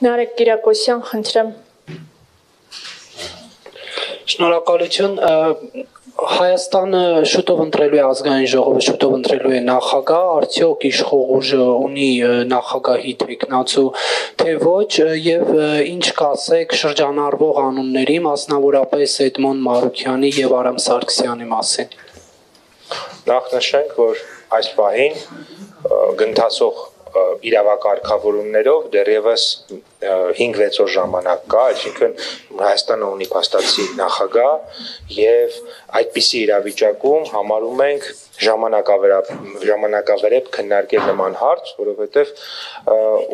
Նարեկ Կիրակոսյան, խնդրեմ։ Շնորհակալություն Հայաստանը շուտով ընտրելու է ազգային ժողովը, շուտով ընտրելու է նախագահ, արդյոք իշխող ուժը ունի նախագահի տեխնացու թե ոչ եւ ինչ կասեք շրջանառվող անունների, մասնավորապես Էդմոն Մարուկյանի եւ Արամ Սարգսյանի մասին։ Նախ նշենք, որ այս պահին գնթացող իրավակարգավորումներով դեռևս 5-6 օր ժամանակ կա, այսինքն Հայաստանը ունի փաստացի նախագահ եւ այդպիսի իրավիճակում համարում ենք ժամանակավերապ ժամանակավերեպ քննարկել նման հարց, որովհետեւ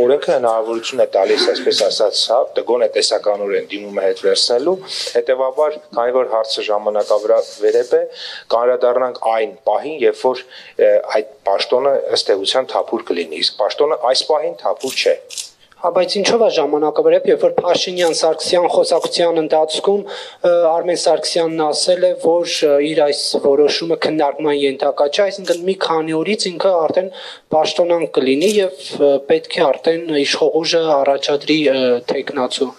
օրենքը հնարավորություն է տալիս, այսպես ասած, հա, դգոնե տեսականորեն դիմումը հետ վերցնելու, հետեւաբար, քանի որ հարցը ժամանակավերապ է, կանրադառնանք այն պահին, երբ որ այդ պաշտոնը ըստ էության թափուր կլինի, իսկ պաշտոնը այս պահին թափուր չէ։ բայց ինչով է ժամանակավերև, երբ որ Փաշինյան Սարգսյան խոսակցության ընթացքում Արմեն Սարգսյանն ասել է, որ իր այս որոշումը քննարկման ենթակա չէ, այսինքն մի քանի օրից ինքը արդեն պաշտոնան կլինի եւ պետք է արդեն իշխող ուժը առաջադրի տեխնացու։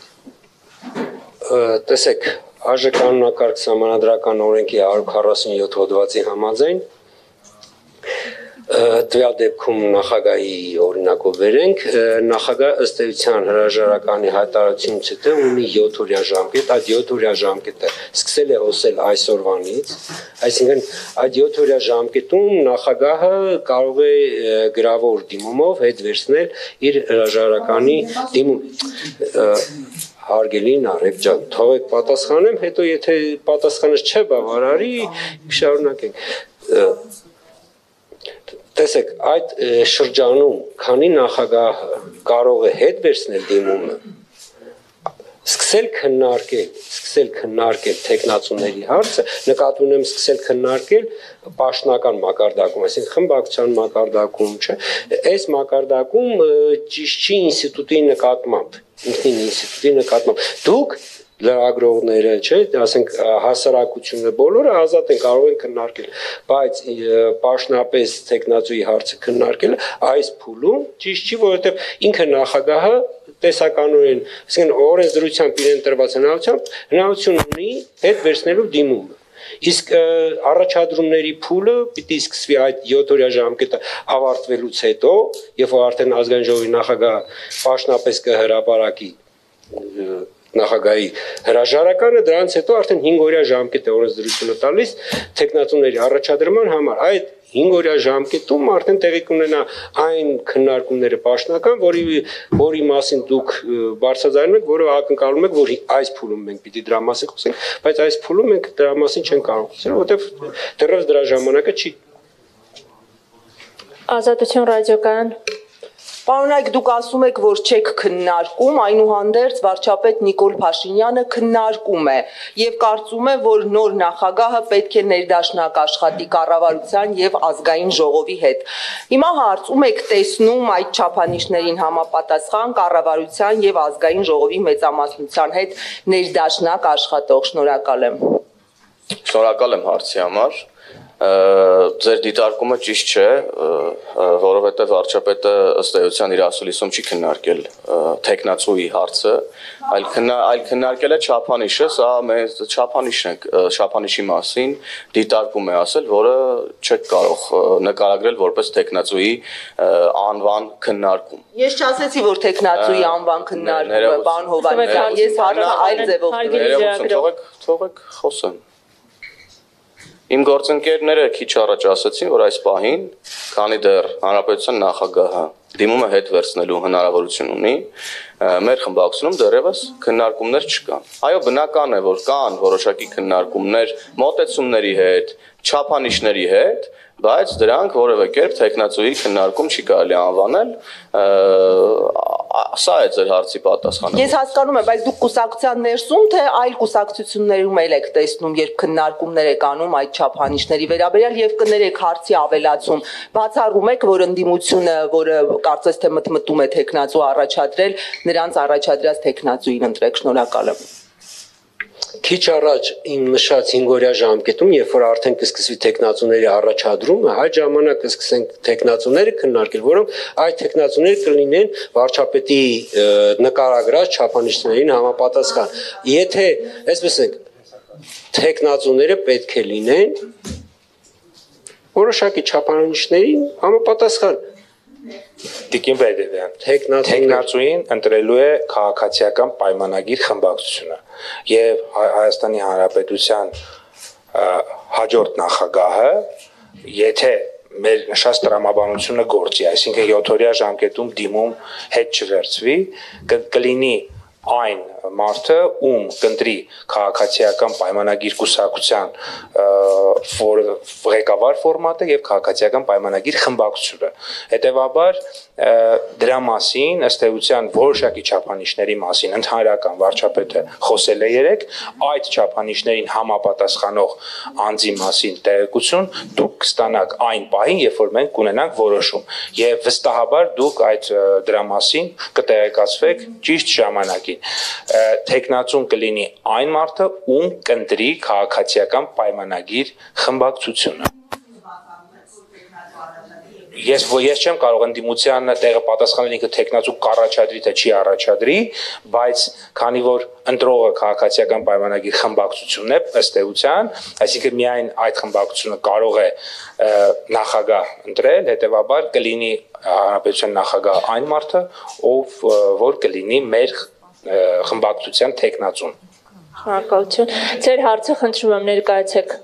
Տեսեք, ԱԺ կանոնակարգ համանդրական օրենքի 147 հոդվածի համաձայն տվյալ դեպքում նախագահի օրինակով վերենք նախագահ ըստ էության հրաժարականի հայտարարությունից հետո ունի 7 օրյա ժամկետ այդ 7 օրյա ժամկետը սկսել է հոսել այսօրվանից այսինքն այդ 7 օրյա ժամկետում նախագահը կարող է գրավոր դիմումով հետ վերցնել իր հրաժարականի դիմում հարգելի Նարեկ ջան, թողեք պատասխանեմ, հետո եթե պատասխանը չէ բավարարի, շարունակենք տեսեք այդ շրջանում քանի նախագահը կարող է հետ վերցնել դիմումը սկսել քննարկել սկսել քննարկել տեխնացուների հարցը նկատի ունեմ սկսել քննարկել պաշտոնական մակարդակում այսինքն խմբակցության մակարդակում չէ այս մակարդակում ճիշտ չի ինստիտուտի նկատմամբ ինքնին ինստիտուտի նկատմամբ դուք լրագրողները, չէ, ասենք հասարակությունը բոլորը ազատ են կարող են քննարկել, բայց պաշտոնապես տեխնացուի հարցը քննարկելը այս փուլում ճիշտ չի, որովհետև ինքը նախագահը տեսականորեն, ասենք օրենսդրությամբ իրեն տրված հնարավորությամբ հնարավորություն ունի հետ վերցնելու դիմումը Իսկ առաջադրումների փուլը պիտի սկսվի այդ 7 օրյա ժամկետը ավարտվելուց հետո, երբ որ արդեն ազգային ժողովի նախագահ պաշտոնապես կհրապարակի նախագահի հրաժարականը դրանից հետո արդեն 5 օրյա ժամկետ է օրենսդրությունը տալիս տեխնատուների առաջադրման համար այդ 5 օրյա ժամկետում արդեն տեղի կունենա այն քննարկումները պաշտոնական, որի որի մասին դուք բարձրաձայնում եք, որը ակնկալում եք, որ այս փուլում մենք պիտի դրա մասին խոսենք, բայց այս փուլում մենք դրա մասին չենք կարող խոսել, որովհետև դեռևս դրա ժամանակը չի։ Ազատություն ռադիոկայան Պարոնայք, դուք ասում եք, որ չեք քննարկում, այնուհանդերձ վարչապետ Նիկոլ Փաշինյանը քննարկում է եւ կարծում է, որ նոր նախագահը պետք է ներդաշնակ աշխատի կառավարության եւ ազգային ժողովի հետ։ Հիմա հարցում եք տեսնում այդ չափանիշներին համապատասխան կառավարության եւ ազգային ժողովի մեծամասնության հետ ներդաշնակ աշխատող։ Շնորհակալ եմ։ Շնորհակալ եմ հարցի համար ձեր դիտարկումը ճիշտ չէ, որովհետև վարչապետը ըստ էության իր ասուլիսում չի քննարկել տեխնացուի հարցը, այլ քննա այլ քննարկել է չափանիշը, սա մեզ չափանիշն է, չափանիշի մասին դիտարկում է ասել, որը չեք կարող նկարագրել որպես տեխնացուի անվան քննարկում։ Ես չասեցի, որ տեխնացուի անվան քննարկումը, պարոն Հովանեսյան, ես հարցը այլ ձևով թողեք, թողեք խոսեմ։ Իմ գործընկերները քիչ առաջ ասացին, որ այս պահին, քանի դեռ հանրապետության նախագահը դիմումը հետ վերցնելու հնարավորություն ունի, մեր խմբակցությունում դեռևս քննարկումներ չկան։ Այո, բնական է, որ կան որոշակի քննարկումներ մոտեցումների հետ, չափանիշների հետ, բայց դրանք որևէ կերպ տեխնացուի քննարկում չի կարելի անվանել սա է ձեր հարցի պատասխանը Ես հասկանում եմ բայց դուք կուսակցության ներսում թե այլ կուսակցություններում ել եք տեսնում երբ քննարկումներ եք անում այդ չափանիշների վերաբերյալ եւ կներեք հարցի ավելացում բացառում եք որ ընդդիմությունը որը կարծես թե մտմտում է տեխնացու առաջադրել նրանց առաջադրած տեխնացուին ընտրեք շնորհակալ եմ քիչ առաջ իմ նշած 5-օրյա ժամկետում, երբ որ արդեն կսկսվի տեխնացուների առաջադրումը, այդ ժամանակ կսկսենք տեխնացուները քննարկել, որոնք այդ տեխնացուները կլինեն վարչապետի նկարագրած չափանիշներին համապատասխան։ Եթե, այսպես ենք, տեխնացուները պետք է լինեն որոշակի չափանիշներին համապատասխան Տիկին Տեխնացուներ- Տեխնացուին ընտրելու է քաղաքացիական պայմանագիր խմբակցությունը եւ Հայ- Հայաստանի Հանրապետության հաջորդ նախագահը եթե մեր նշած տրամաբանությունը գործի, այսինքն 7-օրյա ժամկետում դիմում հետ չվերցվի, կլինի այն մարդը, ում կընտրի քաղաքացիական պայմանագիր կուսակցության ը, ֆոր ղեկավար ֆորմատը եւ քաղաքացիական պայմանագիր խմբակցությունը։ Հետևաբար դրա մասին ըստ էության որոշակի չափանիշների մասին ընդհանրական վարչապետը խոսել է երեք, այդ չափանիշներին համապատասխանող անձի մասին տեղեկություն դուք կստանաք այն պահին, երբ որ մենք կունենանք որոշում եւ վստահաբար դուք այդ դրա մասին կտեղեկացվեք ճիշտ ժամանակին։ Ը, Տեխնացուն կլինի այն մարդը, ում կընտրի քաղաքացիական պայմանագիր խմբակցությունը։ Ես ես չեմ կարող ընդդիմության տեղը պատասխանել ինքը տեխնացու կառաջադրի թե չի առաջադրի, բայց քանի որ ընտրողը քաղաքացիական պայմանագիր խմբակցությունն է ըստ էության, այսինքն միայն այդ խմբակցությունը կարող է նախագահ ընտրել, հետեւաբար կլինի հանրապետության նախագահ այն մարդը, ով որ կլինի մեր խմբակցության տեխնացուն։ Շնորհակալություն։ Ձեր հարցը խնդրում եմ ներկայացեք